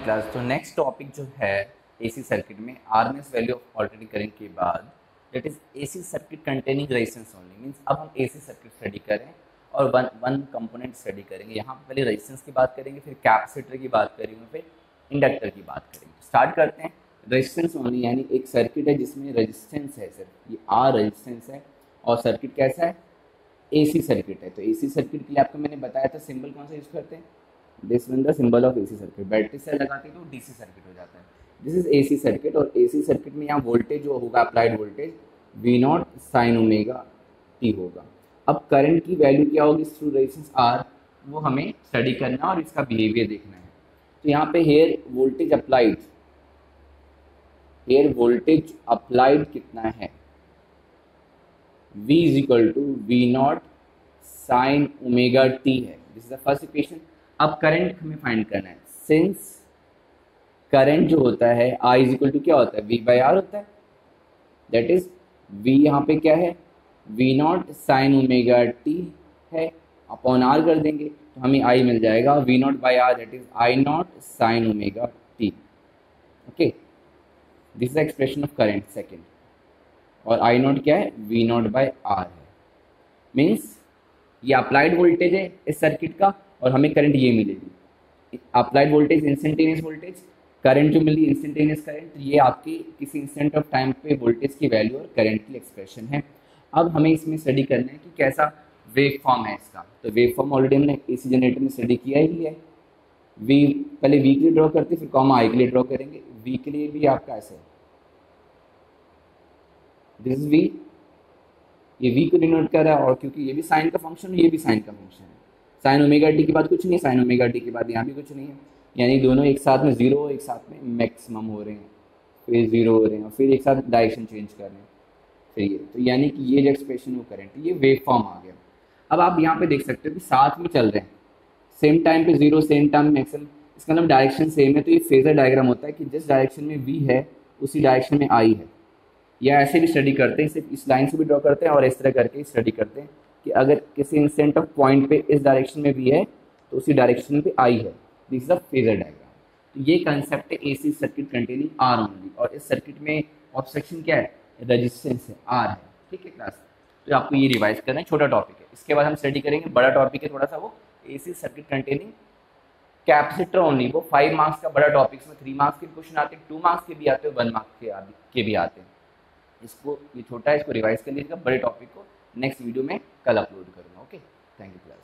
Class तो next topic जो है एसी सर्किट में RMS value of alternating current के बाद that is AC circuit containing resistance only means अब हम एसी सर्किट स्टडी करें और वन वन कंपोनेंट स्टडी करेंगे। यहाँ पहले रेजिस्टेंस की बात करेंगे, फिर कैपेसिटर की बात करेंगे, फिर इंडक्टर की बात करेंगे। स्टार्ट करते हैं। रेजिस्टेंस ओनली यानी एक सर्किट है जिसमें रेजिस्टेंस है सिर्फ़। ये आर रेजिस्टेंस है और सर्किट कैसा है? एसी सर्किट है। तो एसी सर्किट के लिए आपको मैंने बताया था सिंबल कौन सा यूज़ करते हैं? This one the symbol of AC circuit battery cell लगाते तो डीसी सर्किट हो जाता है। दिस इज़ एसी सर्किट और एसी सर्किट में यहाँ वोल्टेज जो होगा applied voltage V naught sine omega T होगा। अब करंट की वैल्यू क्या होगी? थ्रू रेजिस्टेंस आर वो हमें स्टडी करना और इसका बिहेवियर देखना है। तो यहाँ पे here voltage applied here voltage applied कितना है? V is equal to V naught sine omega T है। This is the first equation अब करंट हमें फाइंड करना है। सिंस करंट जो होता है आई इज़ इक्वल टू क्या होता है? वी बाई आर होता है। दैट इज़ वी यहाँ पे क्या है? V naught sine omega T है अपॉन आर कर देंगे तो हमें आई मिल जाएगा। V naught by R that is I naught sine omega T okay this is expression of current second और आई नॉट क्या है? वी नॉट बाई आर है। मीन्स ये अप्लाइड वोल्टेज है इस सर्किट का। और हमें करंट ये मिलेगी। Applied voltage instantaneous voltage current जो मिली इंस्टेंटेनियस करंट ये आपकी किसी इंस्टेंट ऑफ़ टाइम पे वोल्टेज की वैल्यू और करंट की एक्सप्रेशन है। अब हमें इसमें स्टडी करना है कि कैसा वेव फॉर्म है इसका। तो वेव फॉर्म ऑलरेडी हमने एसी जनरेटर में स्टडी किया ही है। वी पहले वी के लिए ड्रॉ करते, फिर कॉमा आई के लिए ड्रॉ करेंगे। वी के लिए भी आपका ऐसा है। दिस वी ये वी को डिनोट कर रहा है और क्योंकि ये भी साइन का फ़ंक्शन है, ये भी साइन का फ़ंक्शन है। साइन ओमेगा टी के बाद कुछ नहीं है साइन ओमेगा टी के बाद यहाँ भी कुछ नहीं है। यानी दोनों एक साथ में ज़ीरो एक साथ में मैक्सिमम हो रहे हैं। फिर ज़ीरो हो रहे हैं फिर एक साथ डायरेक्शन चेंज कर रहे हैं। फिर ये तो यानी कि ये जो एक्सप्रेशन वो करेंट ये वेव फॉर्म आ गया। अब आप यहाँ पे देख सकते हो कि साथ में चल रहे हैं। सेम टाइम पे ज़ीरो सेम टाइम मैक्सिमम इसका मतलब डायरेक्शन सेम है। तो ये फेजर डायग्राम होता है कि जिस डायरेक्शन में वी है, उसी डायरेक्शन में आई है। या ऐसे भी स्टडी करते हैं, सिर्फ़ इस लाइन से भी ड्रॉ करते हैं और इस तरह करके स्टडी करते हैं। कि अगर किसी इंस्टेंट ऑफ़ पॉइंट पे इस डायरेक्शन में भी है तो उसी डायरेक्शन पे आई है। This is a phasor diagram तो ये कंसेप्ट है AC circuit containing R only और इस सर्किट में ऑब्सेक्शन क्या है? रजिस्टेंस है आर है। ठीक है क्लास तो आपको ये रिवाइज करना है, छोटा टॉपिक है। इसके बाद हम स्टडी करेंगे, बड़ा टॉपिक है थोड़ा सा वो AC circuit containing capacitor only वो फाइव मार्क्स का बड़ा टॉपिक में थ्री मार्क्स के क्वेश्चन आते हैं टू मार्क्स के भी आते हैं वन मार्क्स के भी आते हैं। इसको, ये छोटा है, इसको रिवाइज कर लीजिएगा, बड़े टॉपिक को नेक्स्ट वीडियो में कल अपलोड करूँगा ओके थैंक यू क्लास